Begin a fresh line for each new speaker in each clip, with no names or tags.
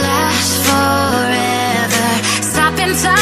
last forever. Stop and time.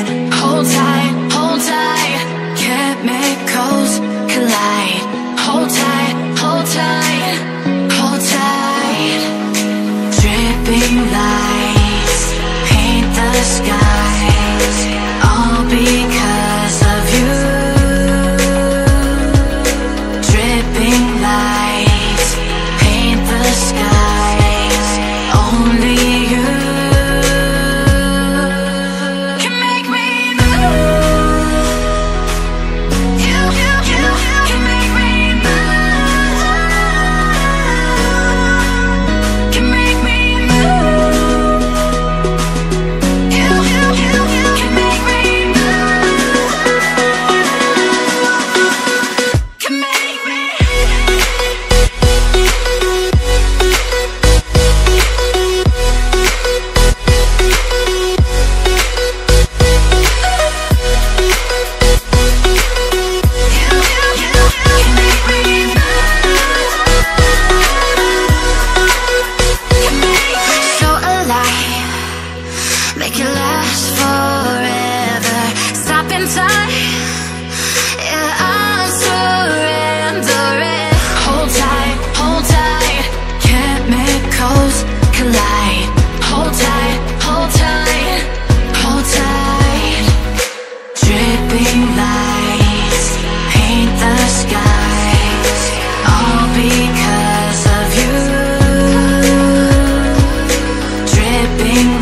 sing